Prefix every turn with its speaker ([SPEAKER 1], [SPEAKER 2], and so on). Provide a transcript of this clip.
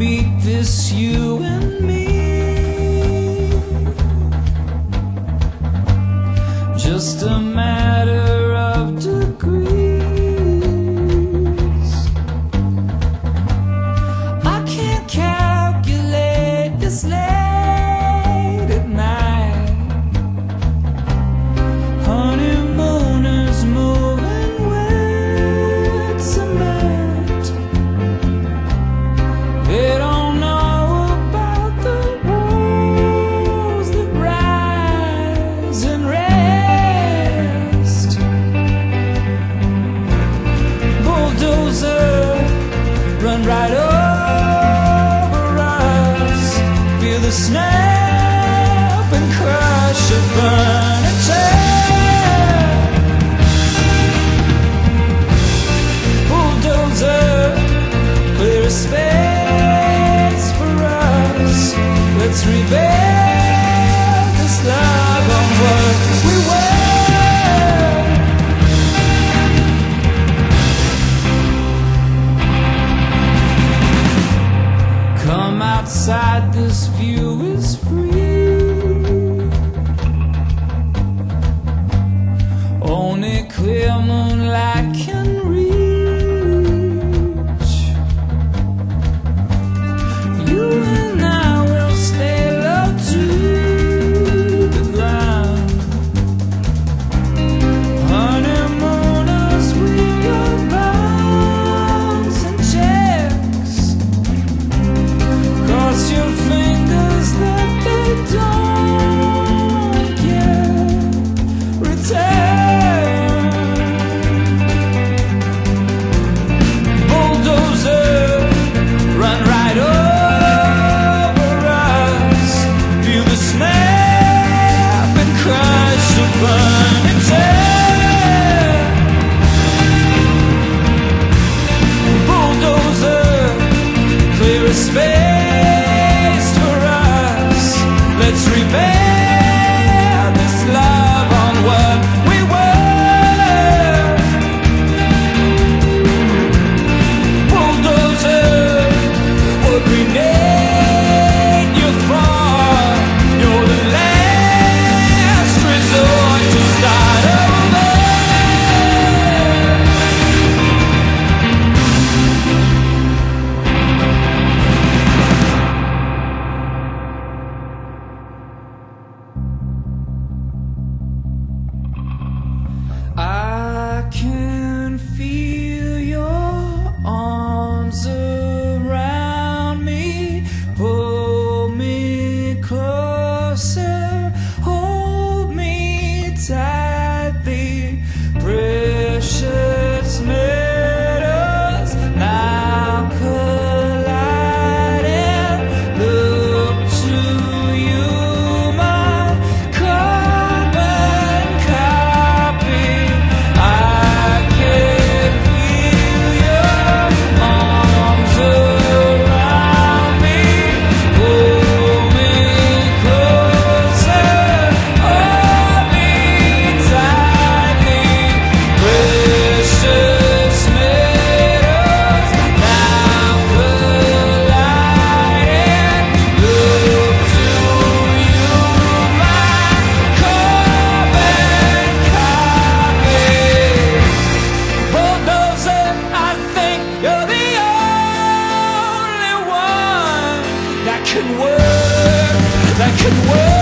[SPEAKER 1] Beat this you and me. snap and crash and burn. this view is free. Only clear moonlight can can feel can work, that can work.